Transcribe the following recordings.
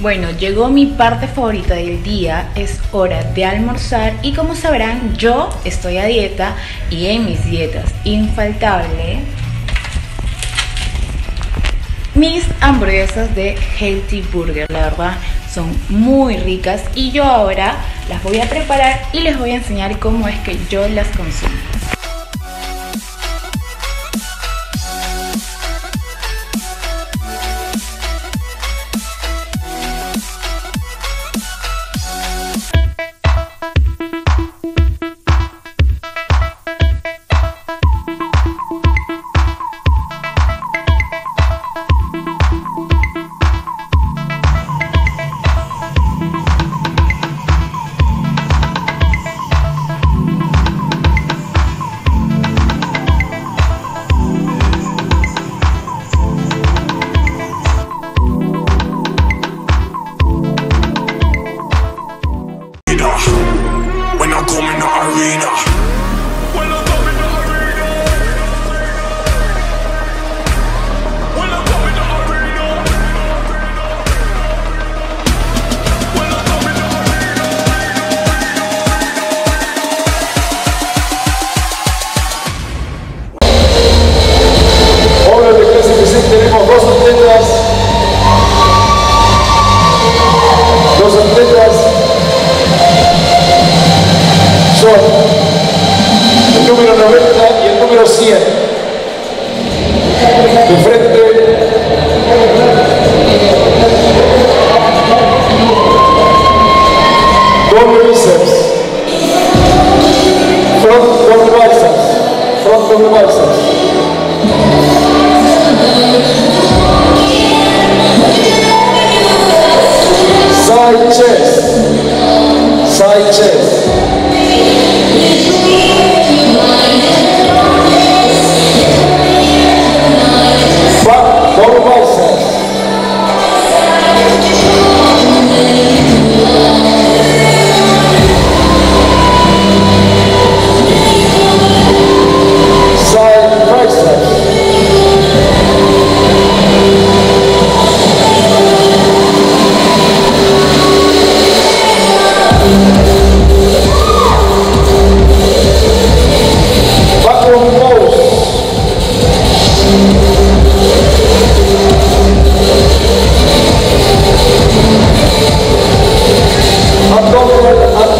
Bueno, llegó mi parte favorita del día, es hora de almorzar y como sabrán yo estoy a dieta y en mis dietas infaltable mis hamburguesas de Healthy Burger, la verdad son muy ricas y yo ahora las voy a preparar y les voy a enseñar cómo es que yo las consumo. algumas Abdul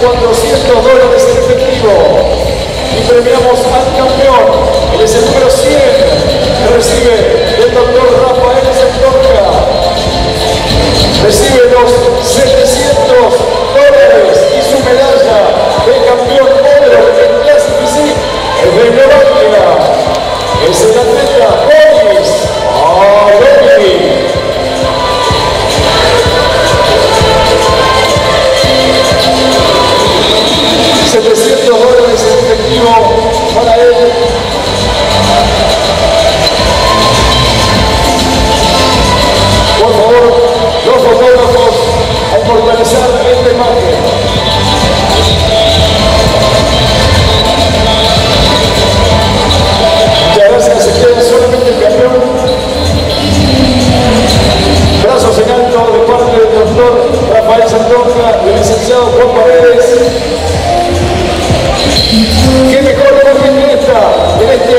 400 dólares en este efectivo. Y premiamos al campeón, el es el número 100, que recibe organizar este margen. Ya ves que se queda solamente el campeón. Brazos en alto de parte del doctor Rafael Santoja y el licenciado Juan Paredes. ¿Qué mejor imagen en esta? En este